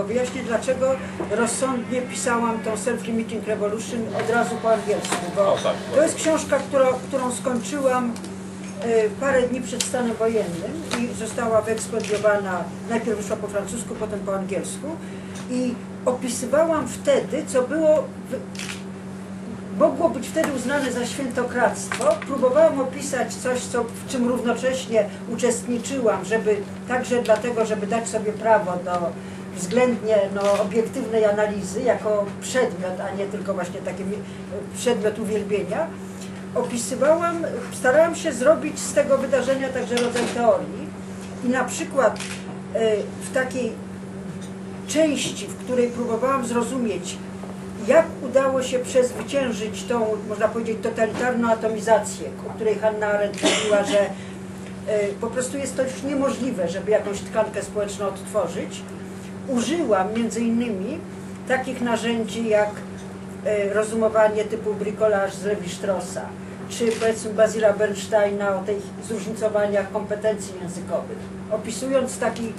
tego, wyjaśnię dlaczego rozsądnie pisałam tą Self-Limiting Revolution od razu po angielsku, bo tak, to jest książka, którą, którą skończyłam e, parę dni przed stanem wojennym i została wyekspediowana, najpierw wyszła po francusku, potem po angielsku i opisywałam wtedy, co było, mogło być wtedy uznane za świętokradztwo. Próbowałam opisać coś, co, w czym równocześnie uczestniczyłam, żeby także dlatego, żeby dać sobie prawo do względnie no, obiektywnej analizy jako przedmiot, a nie tylko właśnie taki mi- przedmiot uwielbienia. Opisywałam, starałam się zrobić z tego wydarzenia także rodzaj teorii i na przykład e, w takiej części, w której próbowałam zrozumieć, jak udało się przezwyciężyć tą, można powiedzieć, totalitarną atomizację, o której Hannah Arendt mówiła, że e, po prostu jest to już niemożliwe, żeby jakąś tkankę społeczną odtworzyć. Użyłam między innymi takich narzędzi jak e, rozumowanie typu bricolage z Levi-Straussa, czy powiedzmy Bazila Bernsteina o tych zróżnicowaniach kompetencji językowych, opisując taki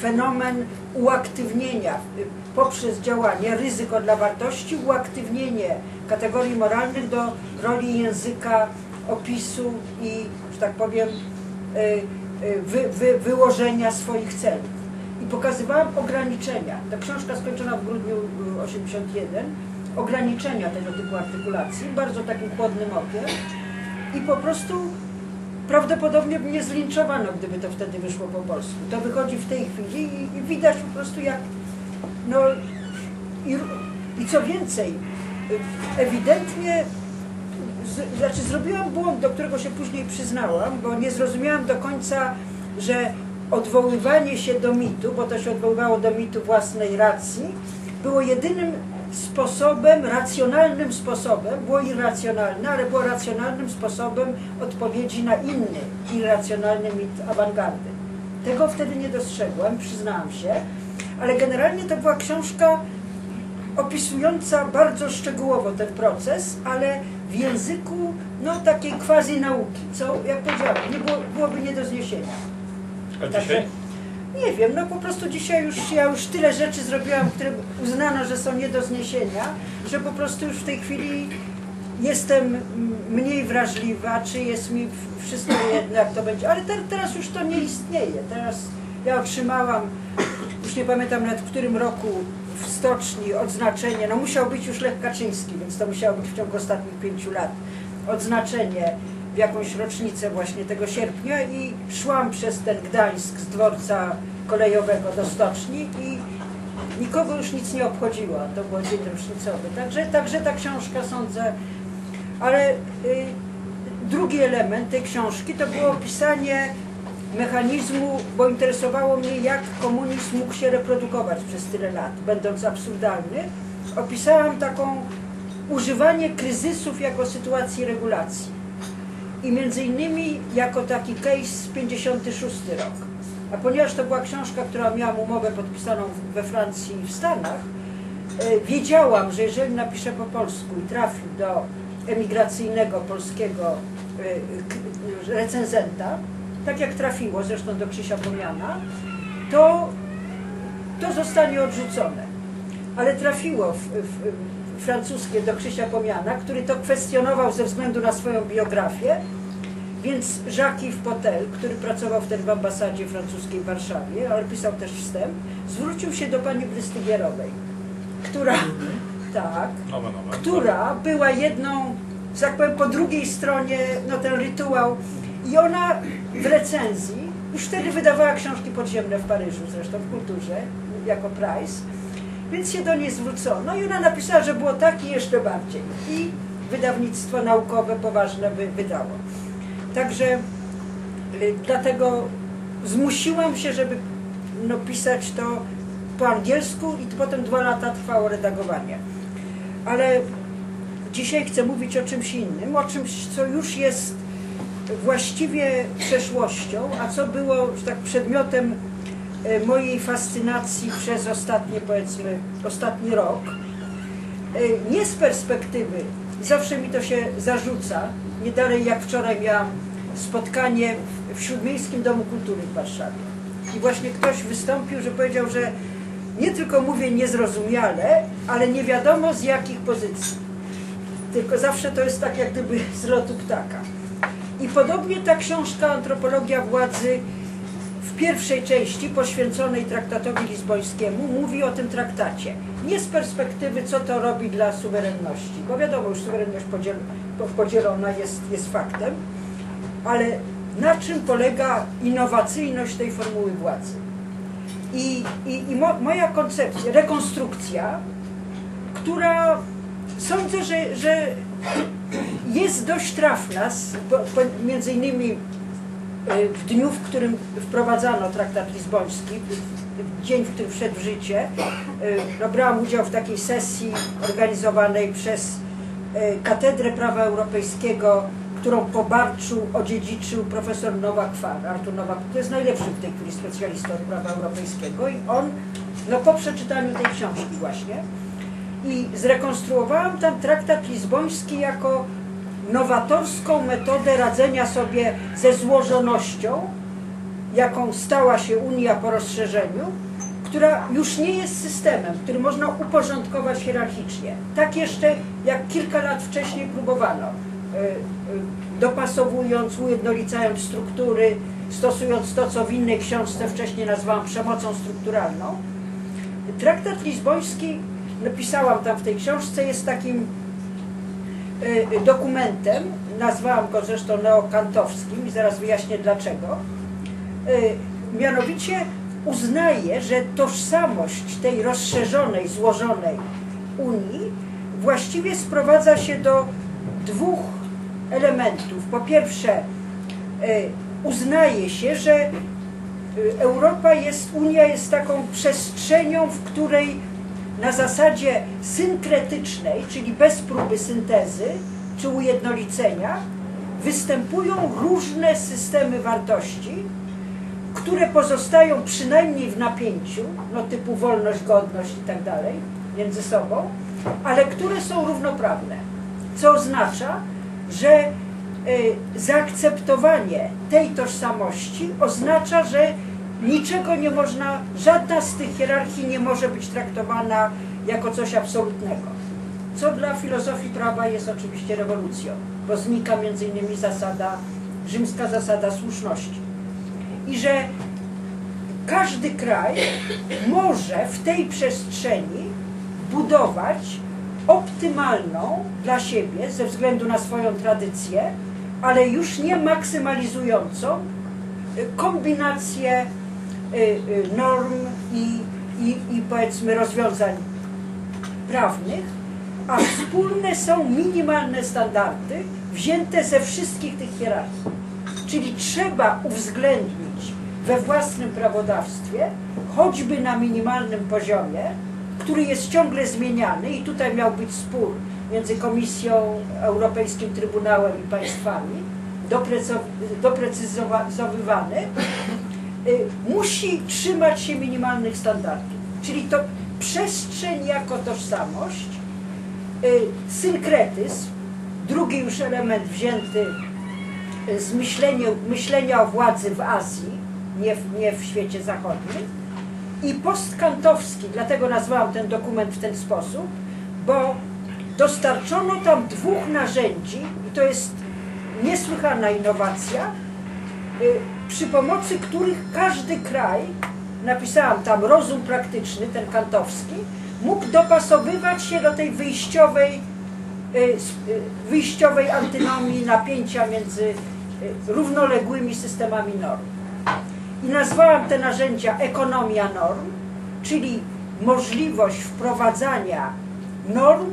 fenomen uaktywnienia y, poprzez działanie ryzyko dla wartości, uaktywnienie kategorii moralnych do roli języka, opisu i, że tak powiem, y, y, wy, wy, wyłożenia swoich celów. I pokazywałam ograniczenia. Ta książka skończona w grudniu y, 81, ograniczenia tego typu artykulacji, bardzo takim chłodnym okiem i po prostu prawdopodobnie mnie zlinczowano, gdyby to wtedy wyszło po polsku. To wychodzi w tej chwili i, i widać po prostu jak, no i, i co więcej, y, ewidentnie, z, znaczy zrobiłam błąd, do którego się później przyznałam, bo nie zrozumiałam do końca, że odwoływanie się do mitu, bo to się odwoływało do mitu własnej racji, było jedynym sposobem, racjonalnym sposobem, było irracjonalne, ale było racjonalnym sposobem odpowiedzi na inny, irracjonalny mit awangardy. Tego wtedy nie dostrzegłam, przyznałam się, ale generalnie to była książka opisująca bardzo szczegółowo ten proces, ale w języku no, takiej quasi nauki, co jak powiedziałam, nie było, byłoby nie do zniesienia. Nie wiem, no po prostu dzisiaj już ja już tyle rzeczy zrobiłam, które uznano, że są nie do zniesienia, że po prostu już w tej chwili jestem mniej wrażliwa, czy jest mi wszystko jedno, jak to będzie. Ale te, teraz już to nie istnieje. Teraz ja otrzymałam, już nie pamiętam nawet w którym roku w stoczni odznaczenie, no musiał być już Lech Kaczyński, więc to musiało być w ciągu ostatnich pięciu lat, odznaczenie w jakąś rocznicę właśnie tego sierpnia i szłam przez ten Gdańsk z dworca kolejowego do stoczni i nikogo już nic nie obchodziło, to był dzień rocznicowy. Także, także ta książka sądzę, ale y, drugi element tej książki to było opisanie mechanizmu, bo interesowało mnie jak komunizm mógł się reprodukować przez tyle lat, będąc absurdalny. Opisałam taką używanie kryzysów jako sytuacji regulacji. I między innymi jako taki case 56 rok. A ponieważ to była książka, która miała umowę podpisaną we Francji i w Stanach, e, wiedziałam, że jeżeli napiszę po polsku i trafi do emigracyjnego polskiego e, recenzenta, tak jak trafiło zresztą do Krzysia Pomiana, to, to zostanie odrzucone. Ale trafiło w, w francuskie do Krzysia Pomiana, który to kwestionował ze względu na swoją biografię, więc Jacques Potel, który pracował wtedy w ambasadzie francuskiej w Warszawie, ale pisał też wstęp, zwrócił się do pani Brystygierowej, która, tak, Nowe, nowe. która była jedną, że tak powiem, po drugiej stronie, no ten rytuał. I ona w recenzji, już wtedy wydawała książki podziemne w Paryżu, zresztą w kulturze, jako Price, więc się do niej zwrócono i ona napisała, że było tak i jeszcze bardziej. I wydawnictwo naukowe poważne wy, wydało. Także y, dlatego zmusiłam się, żeby no, pisać to po angielsku i potem dwa lata trwało redagowanie. Ale dzisiaj chcę mówić o czymś innym, o czymś, co już jest właściwie przeszłością, a co było tak przedmiotem mojej fascynacji przez ostatnie, powiedzmy, ostatni rok. E, Nie z perspektywy, zawsze mi to się zarzuca, nie dalej jak wczoraj miałam spotkanie w Śródmiejskim Domu Kultury w Warszawie. I właśnie ktoś wystąpił, że powiedział, że nie tylko mówię niezrozumiale, ale nie wiadomo z jakich pozycji. Tylko zawsze to jest tak jak gdyby z lotu ptaka. I podobnie ta książka Antropologia Władzy w pierwszej części poświęconej traktatowi lizbońskiemu mówi o tym traktacie. Nie z perspektywy, co to robi dla suwerenności, bo wiadomo, już suwerenność podziel, podzielona jest, jest faktem, ale na czym polega innowacyjność tej formuły władzy. I, i, i mo, moja koncepcja, rekonstrukcja, która sądzę, że, że jest dość trafna, z, bo, między innymi w dniu, w którym wprowadzano traktat lizboński, w dzień, w którym wszedł w życie, e, no, brałam udział w takiej sesji organizowanej przez e, Katedrę Prawa Europejskiego, którą pobarczył, odziedziczył profesor Nowak Far, Artur Nowak, to jest najlepszy w tej chwili specjalista od prawa europejskiego i on, no po przeczytaniu tej książki właśnie, i zrekonstruowałam tam traktat lizboński jako nowatorską metodę radzenia sobie ze złożonością, jaką stała się Unia po rozszerzeniu, która już nie jest systemem, który można uporządkować hierarchicznie. Tak jeszcze jak kilka lat wcześniej próbowano, e, e, dopasowując, ujednolicając struktury, stosując to, co w innej książce wcześniej nazwałam przemocą strukturalną. Traktat lizboński napisałam tam w tej książce, jest takim y, dokumentem, nazwałam go zresztą neokantowskim i zaraz wyjaśnię dlaczego. Y, mianowicie uznaje, że tożsamość tej rozszerzonej, złożonej Unii właściwie sprowadza się do dwóch elementów. Po pierwsze, y, uznaje się, że Europa jest, Unia jest taką przestrzenią, w której na zasadzie synkretycznej, czyli bez próby syntezy czy ujednolicenia, występują różne systemy wartości, które pozostają przynajmniej w napięciu, no typu wolność, godność i tak dalej, między sobą, ale które są równoprawne. Co oznacza, że y, zaakceptowanie tej tożsamości oznacza, że niczego nie można, żadna z tych hierarchii nie może być traktowana jako coś absolutnego. Co dla filozofii prawa jest oczywiście rewolucją, bo znika między innymi zasada, rzymska zasada słuszności. I że każdy kraj może w tej przestrzeni budować optymalną dla siebie, ze względu na swoją tradycję, ale już nie maksymalizującą kombinację norm i, i, i powiedzmy rozwiązań prawnych, a wspólne są minimalne standardy wzięte ze wszystkich tych hierarchii. Czyli trzeba uwzględnić we własnym prawodawstwie, choćby na minimalnym poziomie, który jest ciągle zmieniany i tutaj miał być spór między Komisją Europejskim Trybunałem i państwami, doprecyzowywany, Y, musi trzymać się minimalnych standardów. Czyli to przestrzeń jako tożsamość, y, synkretyzm, drugi już element wzięty y, z myślenia, myślenia o władzy w Azji, nie w, nie w świecie zachodnim, i postkantowski, dlatego nazwałam ten dokument w ten sposób, bo dostarczono tam dwóch narzędzi, i to jest niesłychana innowacja, przy pomocy których każdy kraj, napisałam tam rozum praktyczny, ten kantowski, mógł dopasowywać się do tej wyjściowej, y, y, wyjściowej antynomii napięcia między y, równoległymi systemami norm. I nazwałam te narzędzia ekonomia norm, czyli możliwość wprowadzania norm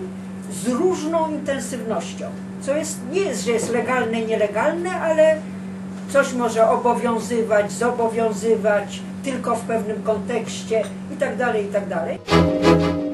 z różną intensywnością, co jest, nie jest, że jest legalne nielegalne, ale coś może obowiązywać, zobowiązywać tylko w pewnym kontekście itd., tak itd. Tak